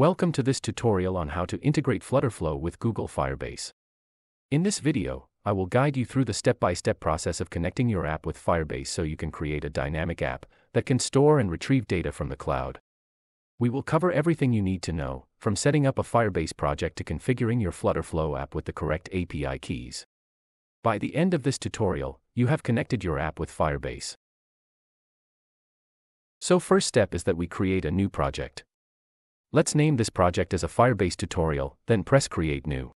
Welcome to this tutorial on how to integrate Flutterflow with Google Firebase. In this video, I will guide you through the step-by-step process of connecting your app with Firebase so you can create a dynamic app that can store and retrieve data from the cloud. We will cover everything you need to know, from setting up a Firebase project to configuring your Flutterflow app with the correct API keys. By the end of this tutorial, you have connected your app with Firebase. So first step is that we create a new project. Let's name this project as a Firebase tutorial, then press Create New.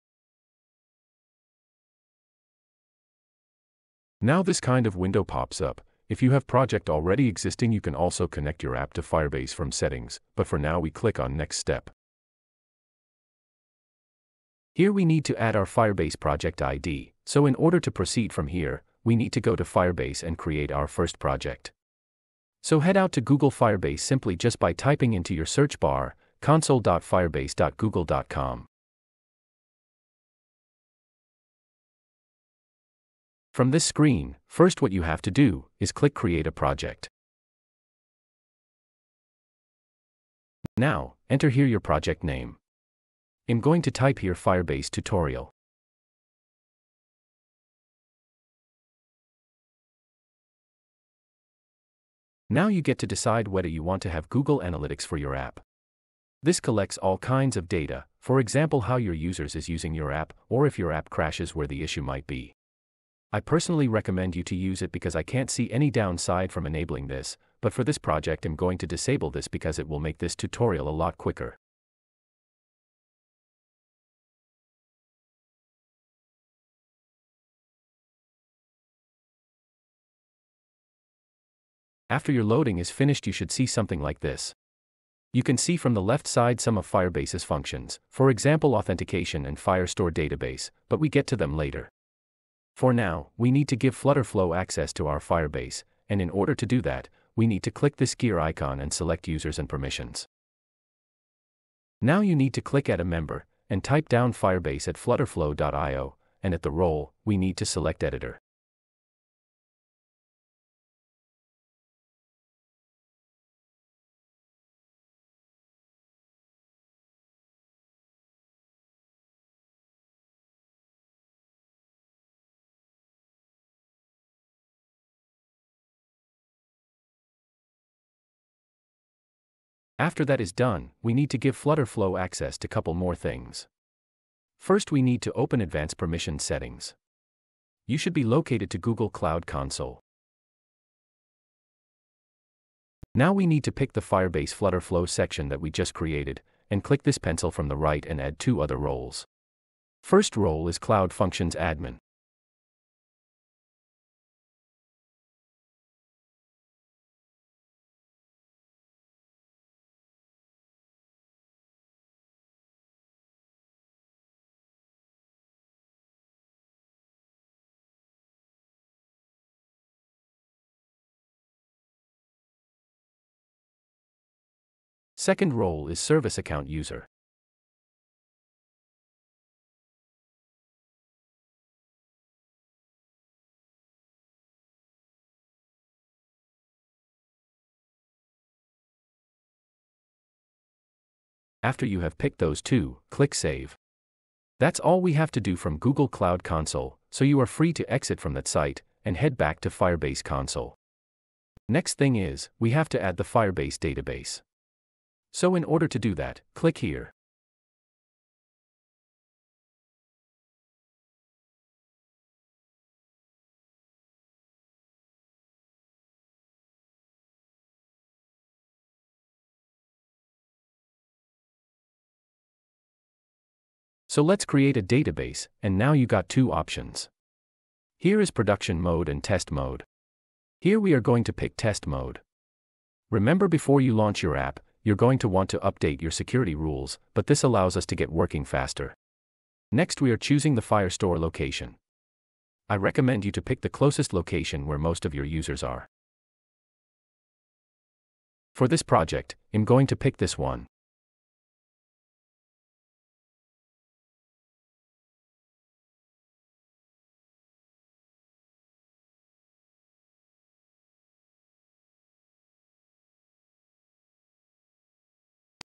Now this kind of window pops up. If you have project already existing you can also connect your app to Firebase from settings, but for now we click on Next Step. Here we need to add our Firebase project ID, so in order to proceed from here, we need to go to Firebase and create our first project. So head out to Google Firebase simply just by typing into your search bar, console.firebase.google.com. From this screen, first what you have to do is click Create a Project. Now, enter here your project name. I'm going to type here Firebase Tutorial. Now you get to decide whether you want to have Google Analytics for your app. This collects all kinds of data, for example how your users is using your app or if your app crashes where the issue might be. I personally recommend you to use it because I can't see any downside from enabling this, but for this project I'm going to disable this because it will make this tutorial a lot quicker. After your loading is finished you should see something like this. You can see from the left side some of Firebase's functions, for example authentication and Firestore database, but we get to them later. For now, we need to give Flutterflow access to our Firebase, and in order to do that, we need to click this gear icon and select users and permissions. Now you need to click Add a member, and type down Firebase at flutterflow.io, and at the role, we need to select editor. After that is done, we need to give Flutterflow access to couple more things. First we need to open Advanced Permission Settings. You should be located to Google Cloud Console. Now we need to pick the Firebase Flutterflow section that we just created, and click this pencil from the right and add two other roles. First role is Cloud Functions Admin. Second role is Service Account User. After you have picked those two, click Save. That's all we have to do from Google Cloud Console, so you are free to exit from that site and head back to Firebase Console. Next thing is, we have to add the Firebase database. So in order to do that, click here. So let's create a database, and now you got two options. Here is production mode and test mode. Here we are going to pick test mode. Remember before you launch your app, you're going to want to update your security rules, but this allows us to get working faster. Next we are choosing the Firestore location. I recommend you to pick the closest location where most of your users are. For this project, I'm going to pick this one.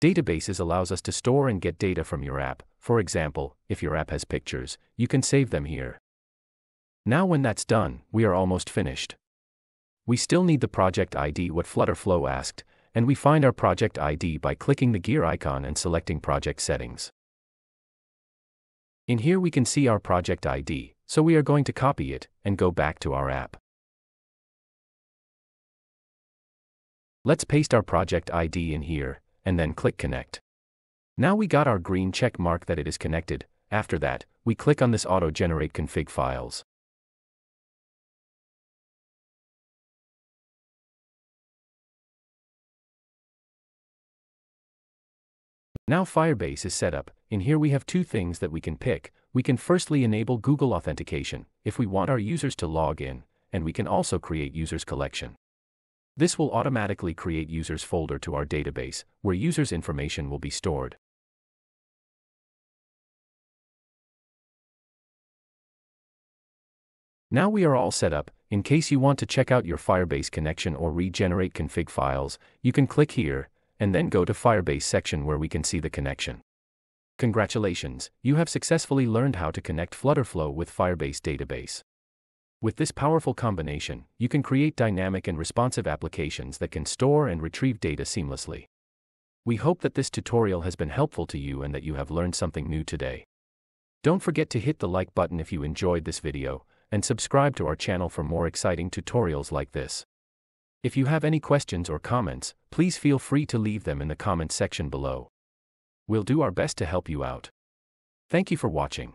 Databases allows us to store and get data from your app. For example, if your app has pictures, you can save them here. Now when that's done, we are almost finished. We still need the project ID what Flutterflow asked, and we find our project ID by clicking the gear icon and selecting project settings. In here we can see our project ID, so we are going to copy it and go back to our app. Let's paste our project ID in here, and then click Connect. Now we got our green check mark that it is connected, after that, we click on this auto-generate config files. Now Firebase is set up, in here we have two things that we can pick, we can firstly enable Google Authentication, if we want our users to log in, and we can also create users collection. This will automatically create users folder to our database, where users information will be stored. Now we are all set up, in case you want to check out your Firebase connection or regenerate config files, you can click here, and then go to Firebase section where we can see the connection. Congratulations, you have successfully learned how to connect Flutterflow with Firebase database. With this powerful combination, you can create dynamic and responsive applications that can store and retrieve data seamlessly. We hope that this tutorial has been helpful to you and that you have learned something new today. Don't forget to hit the like button if you enjoyed this video, and subscribe to our channel for more exciting tutorials like this. If you have any questions or comments, please feel free to leave them in the comments section below. We'll do our best to help you out. Thank you for watching.